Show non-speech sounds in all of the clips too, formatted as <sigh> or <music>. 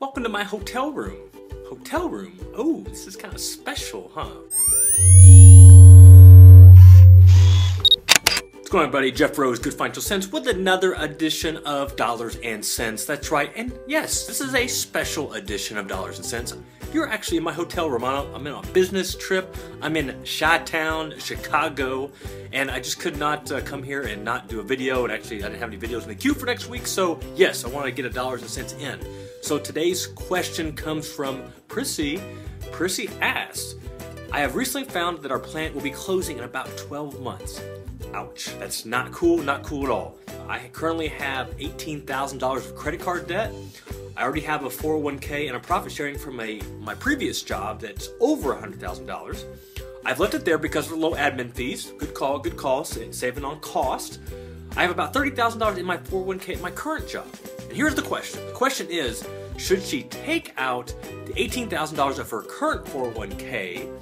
Welcome to my hotel room. Hotel room? Oh, this is kind of special, huh? What's going on, buddy? Jeff Rose, Good Financial Cents, with another edition of Dollars and Cents. That's right, and yes, this is a special edition of Dollars and Cents. You're actually in my hotel room. I'm in a business trip. I'm in Chi-Town, Chicago, and I just could not uh, come here and not do a video. And actually, I didn't have any videos in the queue for next week, so yes, I want to get a Dollars and Cents in. So today's question comes from Prissy. Prissy asked, I have recently found that our plant will be closing in about 12 months. Ouch, that's not cool, not cool at all. I currently have $18,000 of credit card debt. I already have a 401k and a profit sharing from a my previous job that's over $100,000. I've left it there because of low admin fees. Good call, good call, saving on cost. I have about $30,000 in my 401k at my current job. And here's the question. The question is, should she take out the $18,000 of her current 401k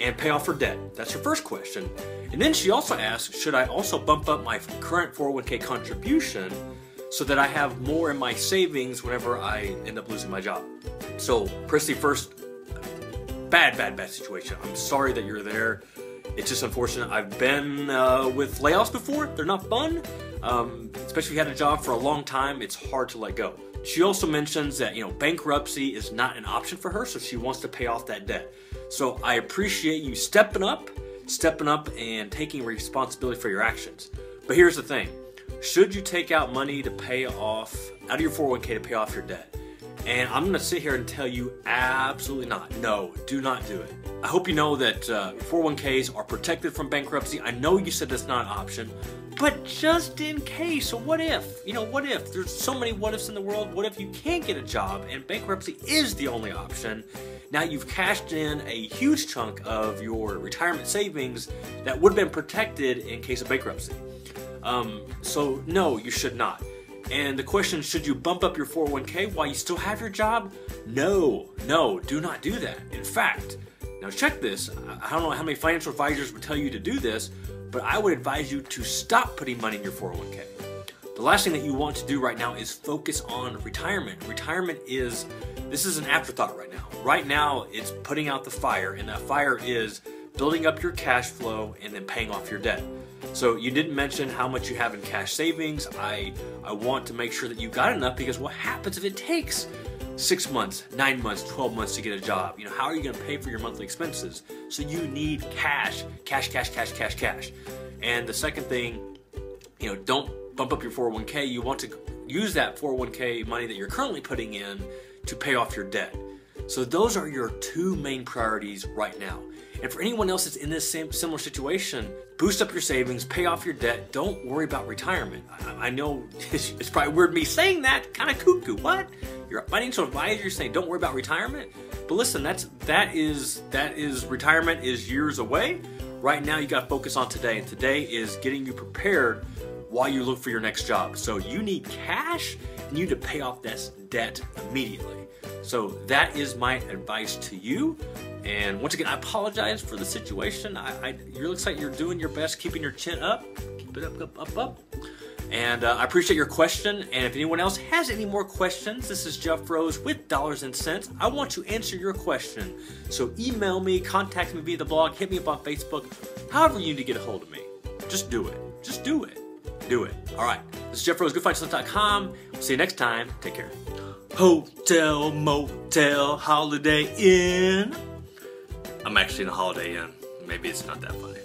and pay off her debt? That's her first question. And then she also asks, should I also bump up my current 401k contribution so that I have more in my savings whenever I end up losing my job. So, Prissy, first, bad, bad, bad situation. I'm sorry that you're there. It's just unfortunate. I've been uh, with layoffs before. They're not fun, um, especially if you had a job for a long time. It's hard to let go. She also mentions that you know bankruptcy is not an option for her, so she wants to pay off that debt. So I appreciate you stepping up, stepping up, and taking responsibility for your actions. But here's the thing should you take out money to pay off, out of your 401k to pay off your debt? And I'm going to sit here and tell you absolutely not. No, do not do it. I hope you know that uh, 401ks are protected from bankruptcy. I know you said that's not an option, but just in case, so what if? You know, what if? There's so many what ifs in the world. What if you can't get a job and bankruptcy is the only option? Now you've cashed in a huge chunk of your retirement savings that would have been protected in case of bankruptcy. Um, so no, you should not. And the question, should you bump up your 401k while you still have your job? No, no, do not do that. In fact, now check this. I don't know how many financial advisors would tell you to do this, but I would advise you to stop putting money in your 401k. The last thing that you want to do right now is focus on retirement. Retirement is, this is an afterthought right now. Right now, it's putting out the fire, and that fire is building up your cash flow and then paying off your debt. So you didn't mention how much you have in cash savings. I I want to make sure that you got enough because what happens if it takes six months, nine months, 12 months to get a job? You know, how are you going to pay for your monthly expenses? So you need cash, cash, cash, cash, cash, cash. And the second thing, you know, don't bump up your 401k. You want to use that 401k money that you're currently putting in to pay off your debt. So those are your two main priorities right now. And for anyone else that's in this same similar situation, boost up your savings, pay off your debt. Don't worry about retirement. I, I know <laughs> it's, it's, probably weird me saying that, kind of cuckoo. What? Your financial advisor saying don't worry about retirement? But listen, that's that is that is retirement is years away. Right now, you got to focus on today, and today is getting you prepared while you look for your next job. So you need cash, you need to pay off this debt immediately. So that is my advice to you. And once again, I apologize for the situation. I, I you looks like you're doing your best, keeping your chin up. Keep it up, up, up, up. And uh, I appreciate your question. And if anyone else has any more questions, this is Jeff Rose with Dollars and Cents. I want to answer your question. So email me, contact me via the blog, hit me up on Facebook, however you need to get a hold of me. Just do it. Just do it. Do it. All right. This is Jeff Rose, goodfinancial.com. We'll see you next time. Take care. Hotel, motel, holiday inn. I'm actually in a Holiday Inn. Maybe it's not that funny.